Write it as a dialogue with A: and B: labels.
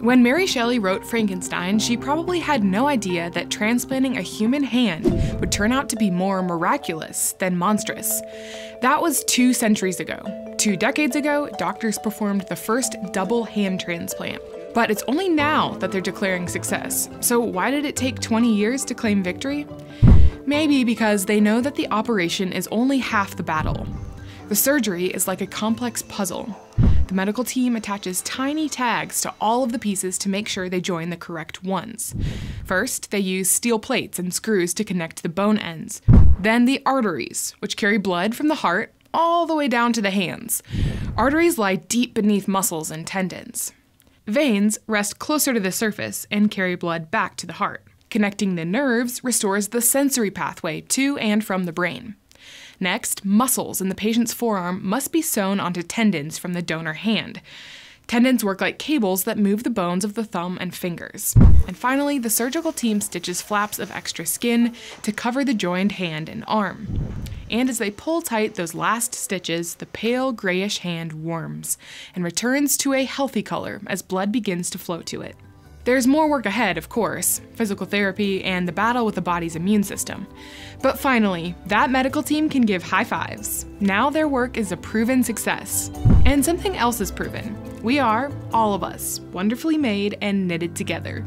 A: When Mary Shelley wrote Frankenstein, she probably had no idea that transplanting a human hand would turn out to be more miraculous than monstrous. That was two centuries ago. Two decades ago, doctors performed the first double hand transplant. But it's only now that they're declaring success. So why did it take 20 years to claim victory? Maybe because they know that the operation is only half the battle. The surgery is like a complex puzzle. The medical team attaches tiny tags to all of the pieces to make sure they join the correct ones. First, they use steel plates and screws to connect the bone ends. Then the arteries, which carry blood from the heart all the way down to the hands. Arteries lie deep beneath muscles and tendons. Veins rest closer to the surface and carry blood back to the heart. Connecting the nerves restores the sensory pathway to and from the brain. Next, muscles in the patient's forearm must be sewn onto tendons from the donor hand. Tendons work like cables that move the bones of the thumb and fingers. And finally, the surgical team stitches flaps of extra skin to cover the joined hand and arm. And as they pull tight those last stitches, the pale grayish hand warms and returns to a healthy color as blood begins to flow to it. There's more work ahead, of course physical therapy and the battle with the body's immune system. But finally, that medical team can give high fives. Now their work is a proven success. And something else is proven we are, all of us, wonderfully made and knitted together.